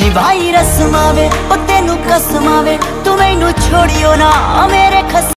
ਨਿਭਾਈ ਰਸਮਾਂ ਵੇ ਉਹ ਤੈਨੂੰ ਕਸਮਾਂ ਵੇ ਤੂੰ ਮੈਨੂੰ ਛੋੜਿਓ ਨਾ ਮੇਰੇ ਖਸ